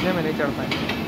इसलिए मैं नहीं चढ़ पाया